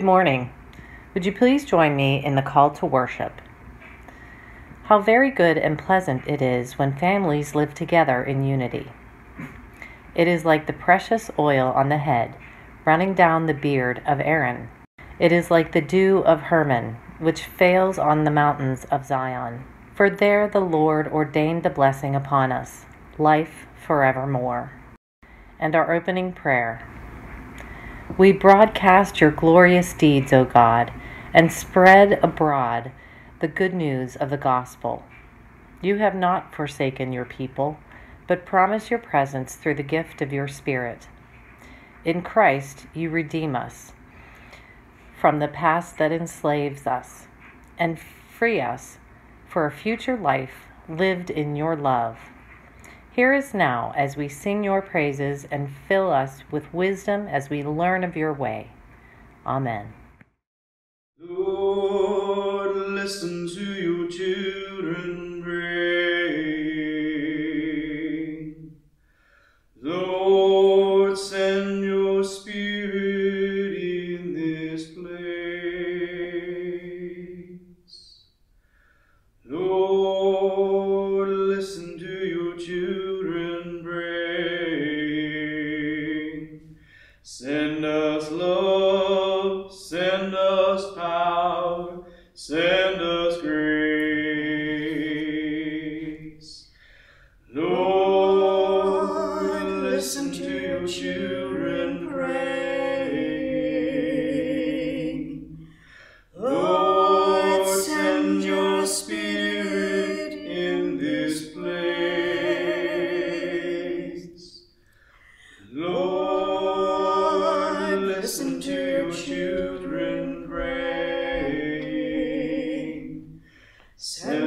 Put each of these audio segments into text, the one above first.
Good morning. Would you please join me in the call to worship? How very good and pleasant it is when families live together in unity. It is like the precious oil on the head, running down the beard of Aaron. It is like the dew of Hermon, which fails on the mountains of Zion. For there the Lord ordained the blessing upon us, life forevermore. And our opening prayer. We broadcast your glorious deeds, O God, and spread abroad the good news of the gospel. You have not forsaken your people, but promise your presence through the gift of your Spirit. In Christ, you redeem us from the past that enslaves us and free us for a future life lived in your love. Hear us now as we sing your praises and fill us with wisdom as we learn of your way. Amen. Lord, listen to your children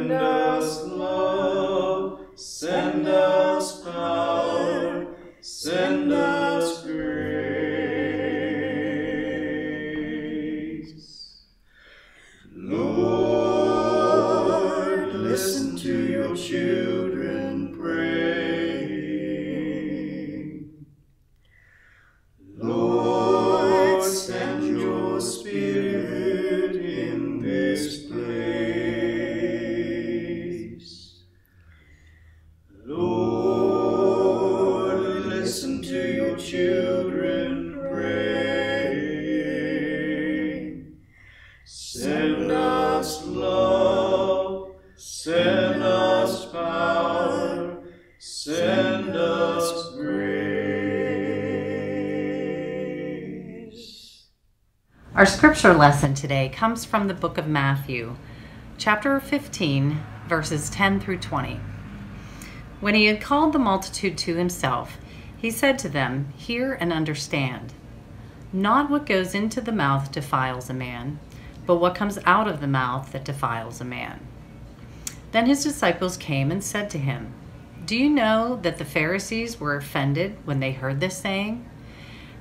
Send us love, send us Our scripture lesson today comes from the book of Matthew, chapter 15, verses 10 through 20. When he had called the multitude to himself, he said to them, Hear and understand. Not what goes into the mouth defiles a man, but what comes out of the mouth that defiles a man. Then his disciples came and said to him, Do you know that the Pharisees were offended when they heard this saying?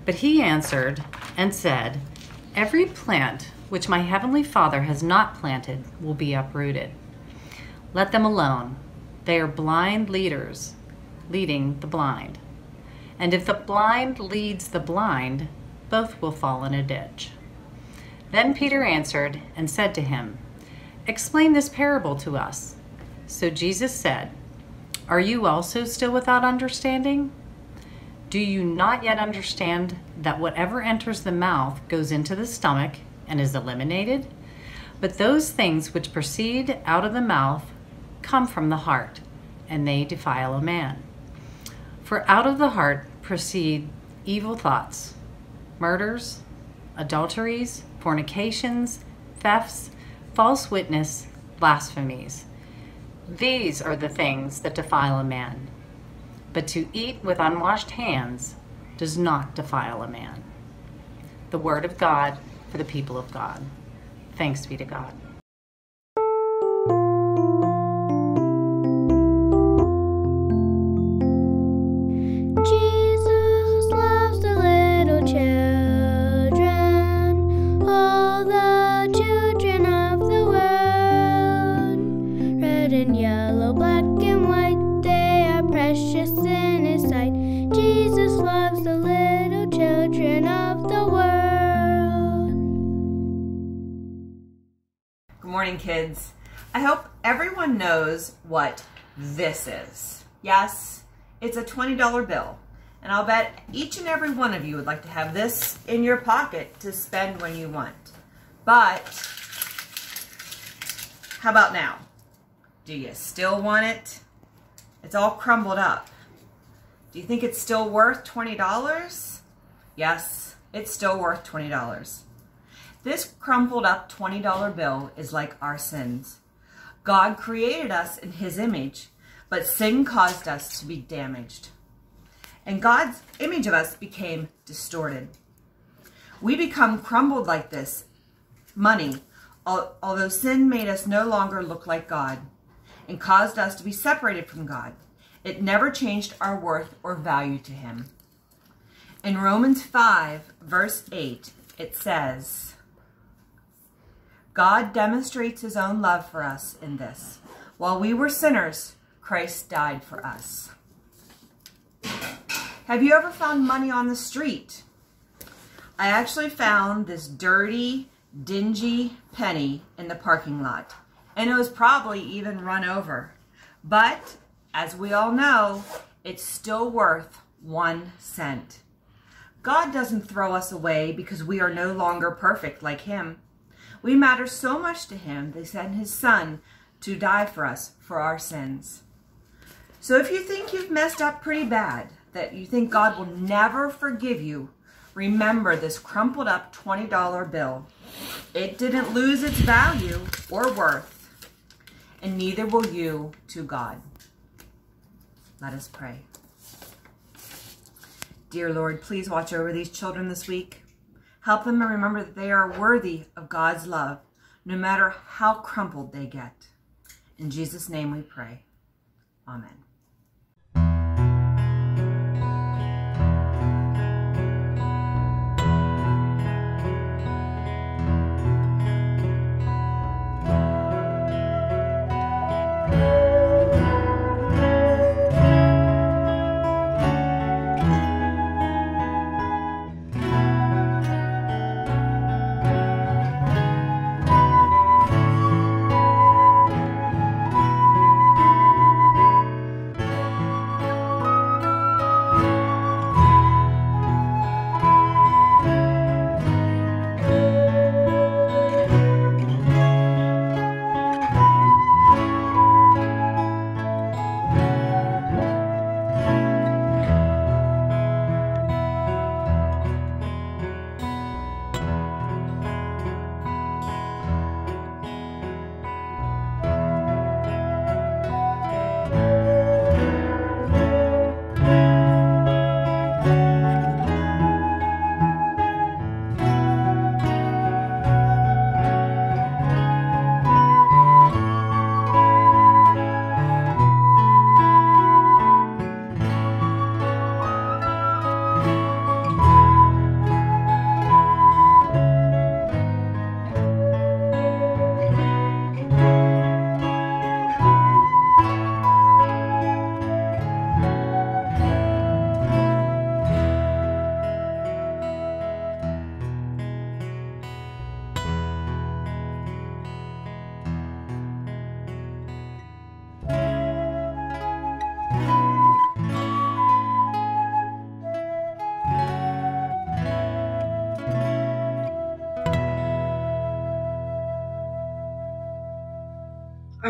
But he answered and said, Every plant which my heavenly Father has not planted will be uprooted. Let them alone. They are blind leaders, leading the blind. And if the blind leads the blind, both will fall in a ditch. Then Peter answered and said to him, Explain this parable to us. So Jesus said, Are you also still without understanding? Do you not yet understand that whatever enters the mouth goes into the stomach and is eliminated? But those things which proceed out of the mouth come from the heart, and they defile a man. For out of the heart proceed evil thoughts, murders, adulteries, fornications, thefts, false witness, blasphemies. These are the things that defile a man. But to eat with unwashed hands does not defile a man. The word of God for the people of God. Thanks be to God. What this is. Yes, it's a $20 bill. And I'll bet each and every one of you would like to have this in your pocket to spend when you want. But how about now? Do you still want it? It's all crumbled up. Do you think it's still worth $20? Yes, it's still worth $20. This crumpled up $20 bill is like our sins. God created us in his image, but sin caused us to be damaged. And God's image of us became distorted. We become crumbled like this money, although sin made us no longer look like God and caused us to be separated from God. It never changed our worth or value to him. In Romans 5, verse 8, it says, God demonstrates his own love for us in this. While we were sinners, Christ died for us. Have you ever found money on the street? I actually found this dirty, dingy penny in the parking lot, and it was probably even run over. But, as we all know, it's still worth one cent. God doesn't throw us away because we are no longer perfect like him. We matter so much to him, they sent his son to die for us for our sins. So if you think you've messed up pretty bad, that you think God will never forgive you, remember this crumpled up $20 bill. It didn't lose its value or worth, and neither will you to God. Let us pray. Dear Lord, please watch over these children this week. Help them to remember that they are worthy of God's love, no matter how crumpled they get. In Jesus' name we pray. Amen.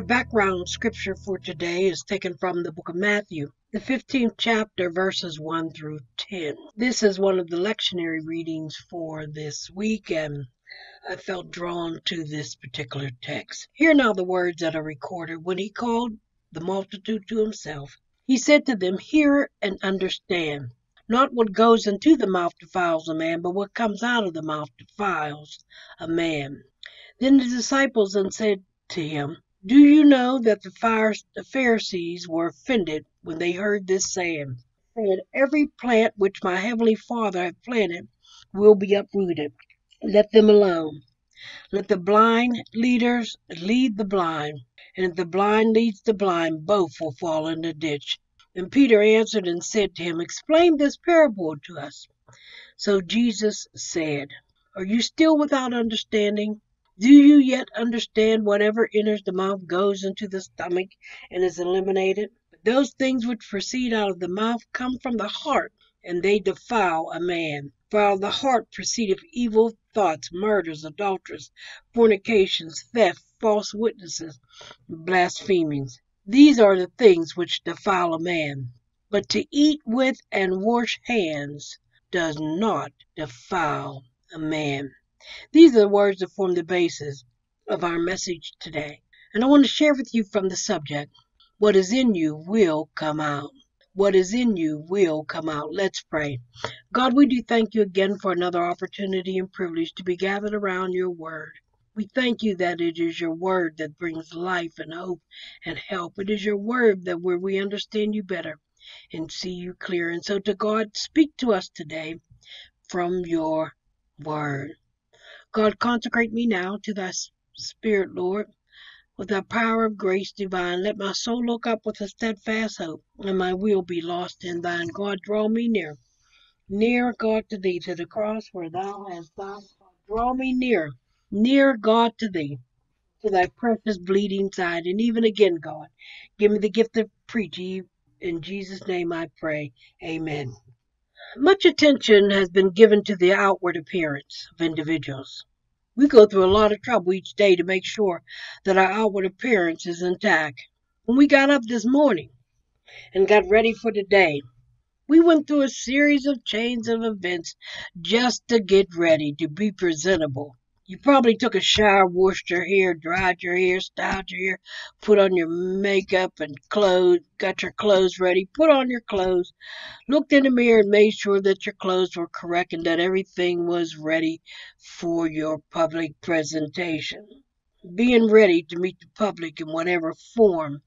Our background scripture for today is taken from the book of Matthew, the 15th chapter, verses 1 through 10. This is one of the lectionary readings for this week, and I felt drawn to this particular text. Hear now the words that are recorded. When he called the multitude to himself, he said to them, Hear and understand. Not what goes into the mouth defiles a man, but what comes out of the mouth defiles a man. Then the disciples then said to him, do you know that the Pharisees were offended when they heard this saying? Said, Every plant which my heavenly Father hath planted will be uprooted. Let them alone. Let the blind leaders lead the blind, and if the blind leads the blind, both will fall in the ditch. And Peter answered and said to him, Explain this parable to us. So Jesus said, Are you still without understanding? Do you yet understand whatever enters the mouth goes into the stomach and is eliminated? But those things which proceed out of the mouth come from the heart, and they defile a man. For out of the heart proceedeth evil thoughts, murders, adulteries, fornications, theft, false witnesses, blasphemings. These are the things which defile a man. But to eat with and wash hands does not defile a man. These are the words that form the basis of our message today. And I want to share with you from the subject what is in you will come out. What is in you will come out. Let's pray. God, we do thank you again for another opportunity and privilege to be gathered around your word. We thank you that it is your word that brings life and hope and help. It is your word that where we understand you better and see you clear. And so to God, speak to us today from your word. God, consecrate me now to thy spirit, Lord, with thy power of grace divine. Let my soul look up with a steadfast hope, and my will be lost in thine. God, draw me near, near, God, to thee, to the cross where thou hast died. Draw me near, near, God, to thee, to thy precious bleeding side. And even again, God, give me the gift of preaching. In Jesus' name I pray. Amen. Much attention has been given to the outward appearance of individuals. We go through a lot of trouble each day to make sure that our outward appearance is intact. When we got up this morning and got ready for the day, we went through a series of chains of events just to get ready to be presentable you probably took a shower, washed your hair, dried your hair, styled your hair, put on your makeup and clothes, got your clothes ready, put on your clothes, looked in the mirror and made sure that your clothes were correct and that everything was ready for your public presentation. Being ready to meet the public in whatever form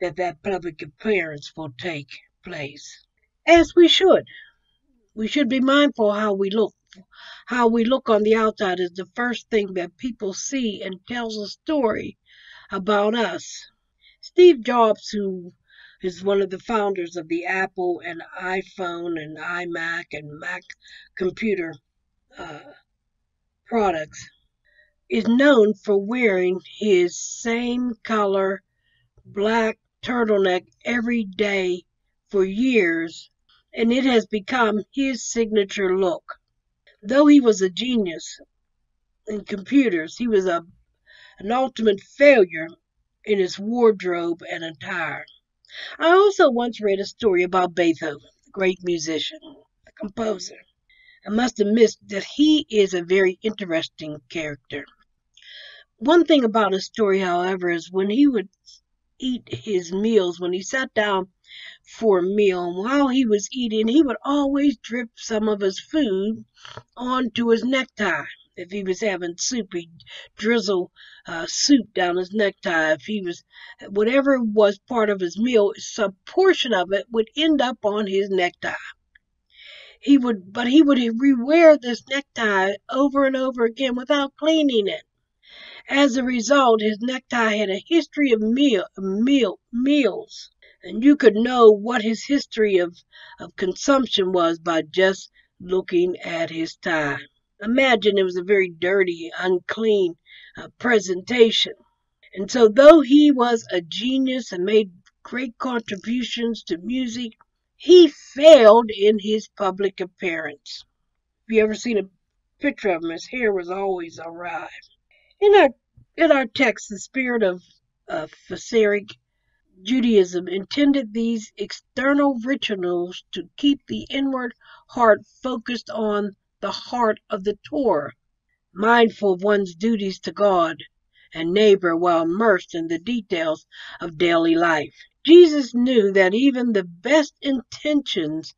that that public appearance will take place. As we should. We should be mindful how we look how we look on the outside is the first thing that people see and tells a story about us. Steve Jobs, who is one of the founders of the Apple and iPhone and iMac and Mac computer uh, products, is known for wearing his same color black turtleneck every day for years, and it has become his signature look. Though he was a genius in computers, he was a, an ultimate failure in his wardrobe and attire. I also once read a story about Beethoven, the great musician, the composer. I must admit that he is a very interesting character. One thing about his story, however, is when he would eat his meals, when he sat down for a meal. While he was eating, he would always drip some of his food onto his necktie. If he was having soup, he'd drizzle uh, soup down his necktie. If he was, whatever was part of his meal, some portion of it would end up on his necktie. He would, but he would rewear this necktie over and over again without cleaning it. As a result, his necktie had a history of meal, meal, meals and you could know what his history of, of consumption was by just looking at his tie. Imagine it was a very dirty, unclean uh, presentation. And so, though he was a genius and made great contributions to music, he failed in his public appearance. If you ever seen a picture of him, his hair was always awry. In our in our text, the spirit of uh, Pharisaic Judaism intended these external rituals to keep the inward heart focused on the heart of the Torah, mindful of one's duties to God and neighbor while immersed in the details of daily life. Jesus knew that even the best intentions,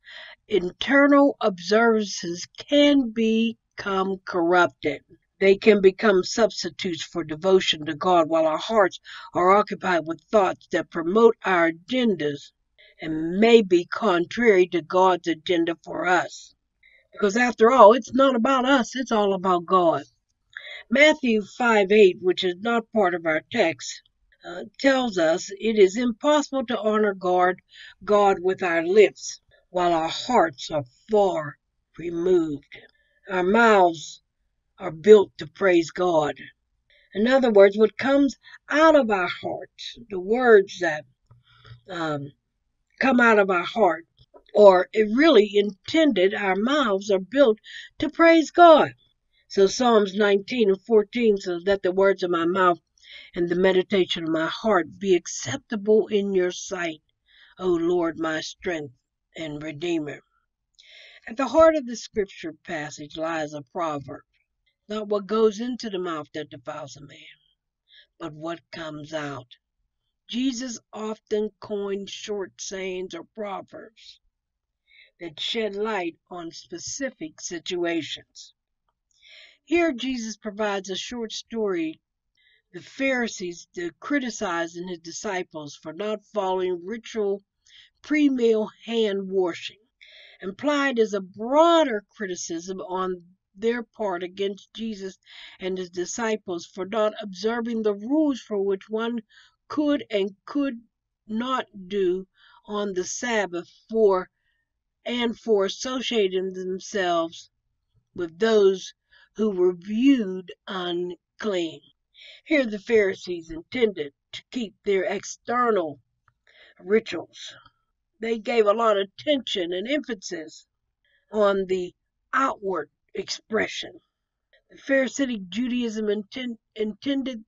internal observances can become corrupted. They can become substitutes for devotion to God while our hearts are occupied with thoughts that promote our agendas and may be contrary to God's agenda for us. Because after all, it's not about us, it's all about God. Matthew 5 8, which is not part of our text, uh, tells us it is impossible to honor God, God with our lips while our hearts are far removed. Our mouths are built to praise God. In other words, what comes out of our hearts, the words that um, come out of our heart, or it really intended, our mouths are built to praise God. So Psalms 19 and 14 says, Let the words of my mouth and the meditation of my heart be acceptable in your sight, O Lord, my strength and redeemer. At the heart of the scripture passage lies a proverb. Not what goes into the mouth that defiles a man, but what comes out. Jesus often coined short sayings or proverbs that shed light on specific situations. Here, Jesus provides a short story. The Pharisees criticizing his disciples for not following ritual pre meal hand washing. Implied is a broader criticism on their part against Jesus and his disciples for not observing the rules for which one could and could not do on the Sabbath for and for associating themselves with those who were viewed unclean. Here the Pharisees intended to keep their external rituals. They gave a lot of attention and emphasis on the outward expression. The Pharisaic Judaism intended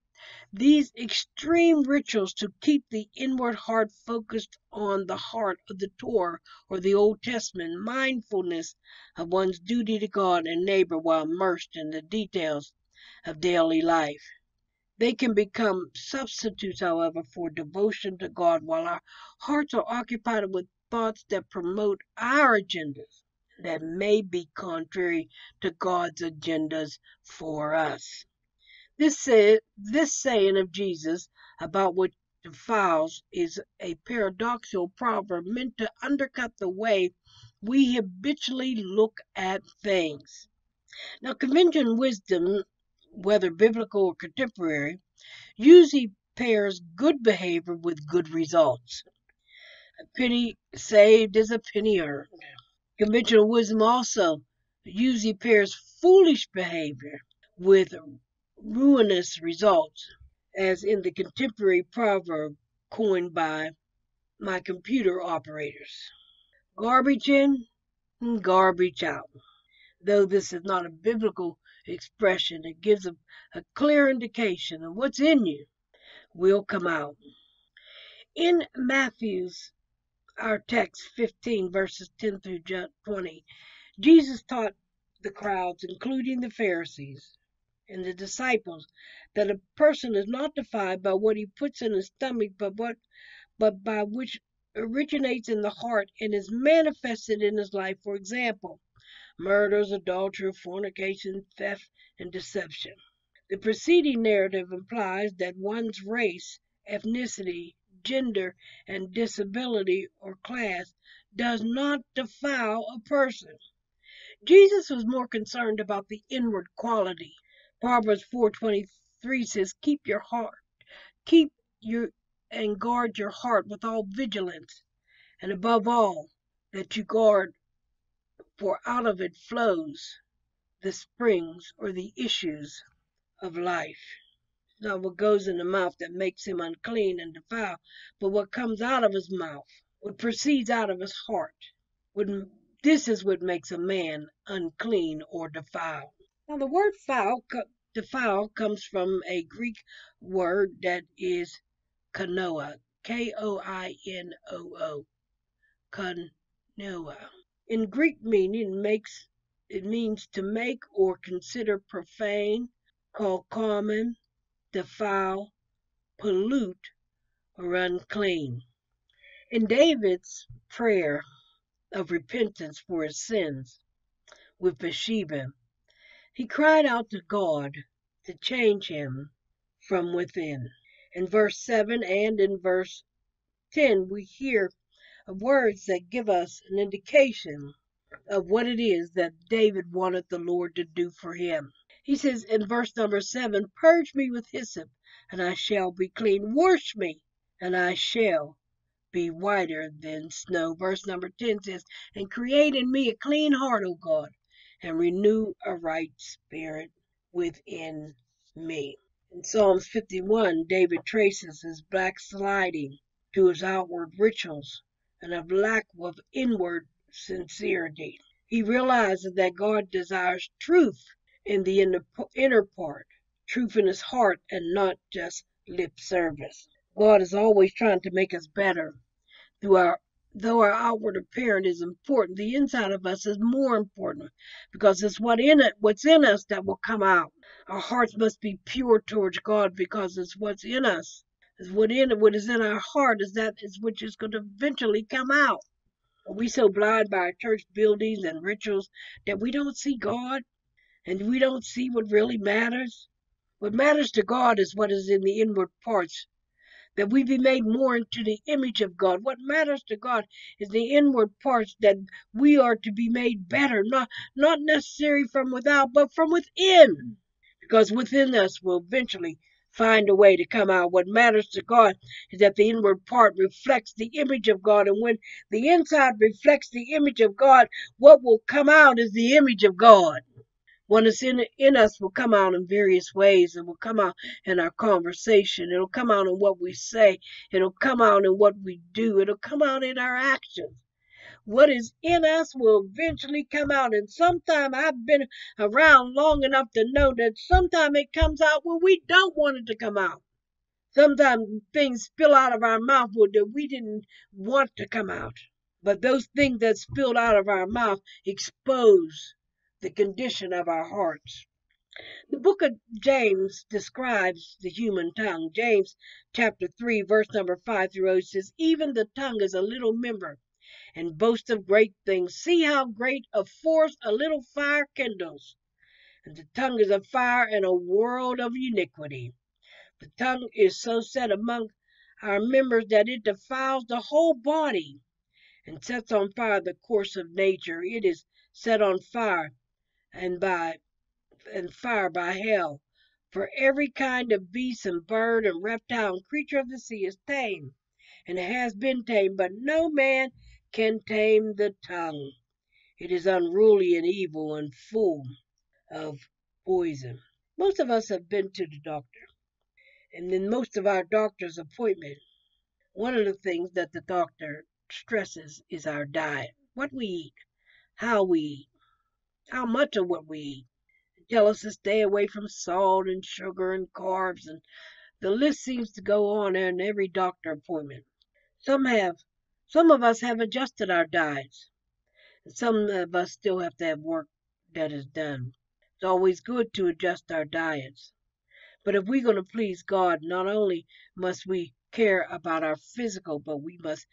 these extreme rituals to keep the inward heart focused on the heart of the Torah or the Old Testament, mindfulness of one's duty to God and neighbor while immersed in the details of daily life. They can become substitutes, however, for devotion to God while our hearts are occupied with thoughts that promote our agendas that may be contrary to God's agendas for us. This, say, this saying of Jesus about what defiles is a paradoxical proverb meant to undercut the way we habitually look at things. Now, conventional wisdom, whether biblical or contemporary, usually pairs good behavior with good results. A penny saved is a penny earned. Conventional wisdom also usually pairs foolish behavior with ruinous results, as in the contemporary proverb coined by my computer operators. Garbage in, garbage out. Though this is not a biblical expression, it gives a, a clear indication of what's in you will come out. In Matthew's our text 15 verses 10 through 20, Jesus taught the crowds, including the Pharisees and the disciples, that a person is not defined by what he puts in his stomach, but what but by which originates in the heart and is manifested in his life. For example, murders, adultery, fornication, theft, and deception. The preceding narrative implies that one's race, ethnicity, gender, and disability or class does not defile a person. Jesus was more concerned about the inward quality. Proverbs 4:23 says, "Keep your heart, keep your and guard your heart with all vigilance, and above all that you guard, for out of it flows the springs or the issues of life." Not what goes in the mouth that makes him unclean and defiled, but what comes out of his mouth, what proceeds out of his heart. What, this is what makes a man unclean or defiled. Now, the word foul, defile comes from a Greek word that is kanoa, K O I N O O, kanoa. In Greek meaning, makes it means to make or consider profane, call common, defile, pollute, or unclean. In David's prayer of repentance for his sins with Bathsheba, he cried out to God to change him from within. In verse 7 and in verse 10, we hear words that give us an indication of what it is that David wanted the Lord to do for him. He says in verse number seven, Purge me with hyssop, and I shall be clean. Wash me, and I shall be whiter than snow. Verse number 10 says, And create in me a clean heart, O God, and renew a right spirit within me. In Psalms 51, David traces his backsliding to his outward rituals and of lack of inward sincerity. He realizes that God desires truth in the inner, inner part, truth in his heart, and not just lip service. God is always trying to make us better through our though our outward appearance is important, the inside of us is more important because it's what in it, what's in us that will come out. Our hearts must be pure towards God because it's what's in us. Is what in what is in our heart is that is which is going to eventually come out. Are we so blind by our church buildings and rituals that we don't see God and we don't see what really matters? What matters to God is what is in the inward parts that we be made more into the image of God. What matters to God is the inward parts that we are to be made better, not, not necessarily from without, but from within. Because within us will eventually find a way to come out. What matters to God is that the inward part reflects the image of God. And when the inside reflects the image of God, what will come out is the image of God what is in in us will come out in various ways. It will come out in our conversation. It'll come out in what we say. It'll come out in what we do. It'll come out in our actions. What is in us will eventually come out. And sometime I've been around long enough to know that sometime it comes out when we don't want it to come out. Sometimes things spill out of our mouth that we didn't want to come out. But those things that spilled out of our mouth expose the condition of our hearts. The book of James describes the human tongue. James chapter 3, verse number 5 through 8 says, Even the tongue is a little member and boasts of great things. See how great a force a little fire kindles. And the tongue is a fire and a world of iniquity. The tongue is so set among our members that it defiles the whole body and sets on fire the course of nature. It is set on fire and by and fire by hell. For every kind of beast and bird and reptile and creature of the sea is tame, and has been tamed, but no man can tame the tongue. It is unruly and evil and full of poison. Most of us have been to the doctor, and in most of our doctor's appointment, one of the things that the doctor stresses is our diet, what we eat, how we eat, how much of what we eat. Tell us to stay away from salt and sugar and carbs, and the list seems to go on in every doctor appointment. Some have, some of us have adjusted our diets, and some of us still have to have work that is done. It's always good to adjust our diets. But if we're going to please God, not only must we care about our physical, but we must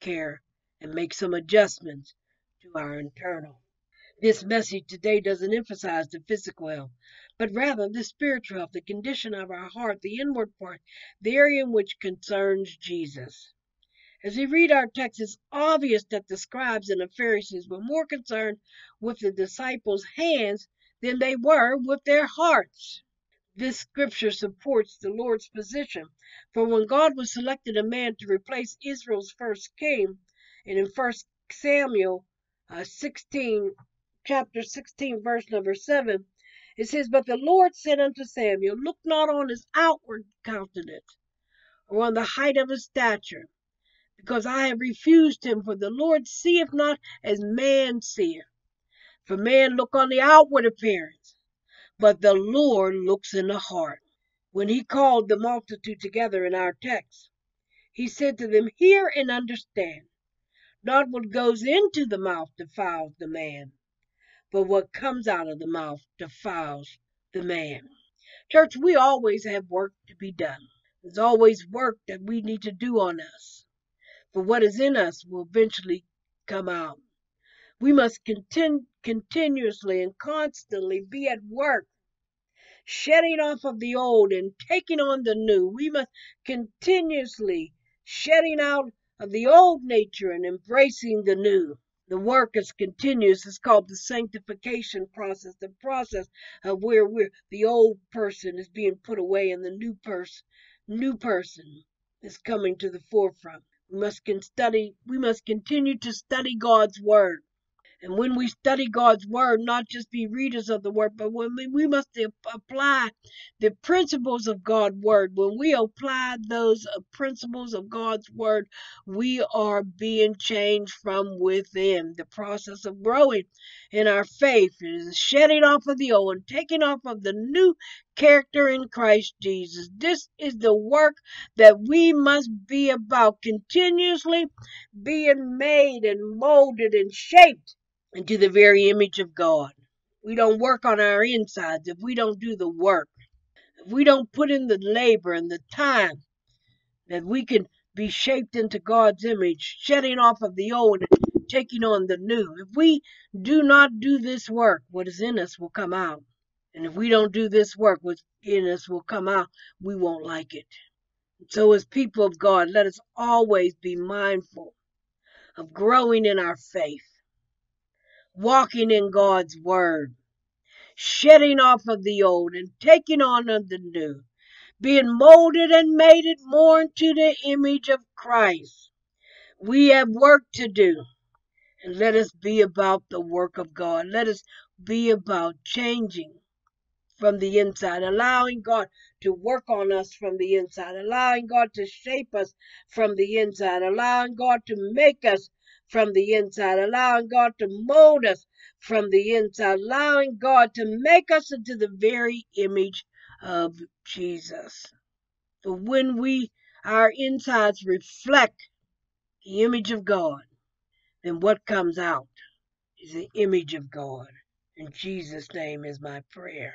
care and make some adjustments to our internal. This message today doesn't emphasize the physical health, but rather the spiritual health, the condition of our heart, the inward part, the area in which concerns Jesus. As we read our text, it's obvious that the scribes and the Pharisees were more concerned with the disciples' hands than they were with their hearts. This scripture supports the Lord's position, for when God was selected a man to replace Israel's first king, and in 1 Samuel uh, 16, chapter 16, verse number 7, it says, But the Lord said unto Samuel, Look not on his outward countenance, or on the height of his stature, because I have refused him. For the Lord seeth not as man seeth. For man look on the outward appearance, but the Lord looks in the heart. When he called the multitude together in our text, he said to them, Hear and understand. Not what goes into the mouth defiles the man, but what comes out of the mouth defiles the man. Church, we always have work to be done. There's always work that we need to do on us. For what is in us will eventually come out. We must continue continuously and constantly be at work, shedding off of the old and taking on the new. We must continuously shedding out of the old nature and embracing the new. The work is continuous. It's called the sanctification process, the process of where we're the old person is being put away and the new person, new person is coming to the forefront. We must study. We must continue to study God's word And when we study God's word, not just be readers of the word, but when we, we must apply the principles of God's word. When we apply those uh, principles of God's word, we are being changed from within. The process of growing in our faith is shedding off of the old and taking off of the new character in Christ Jesus. This is the work that we must be about continuously being made and molded and shaped into the very image of God. We don't work on our insides if we don't do the work. If we don't put in the labor and the time that we can be shaped into God's image, shedding off of the old and taking on the new. If we do not do this work, what is in us will come out. And if we don't do this work, what's in us will come out. We won't like it. So, as people of God, let us always be mindful of growing in our faith walking in God's word, shedding off of the old and taking on of the new, being molded and made it more into the image of Christ. We have work to do. And let us be about the work of God. Let us be about changing from the inside, allowing God to work on us from the inside, allowing God to shape us from the inside, allowing God to make us from the inside, allowing God to mold us from the inside, allowing God to make us into the very image of Jesus. So when we, our insides reflect the image of God, then what comes out is the image of God. In Jesus' name is my prayer.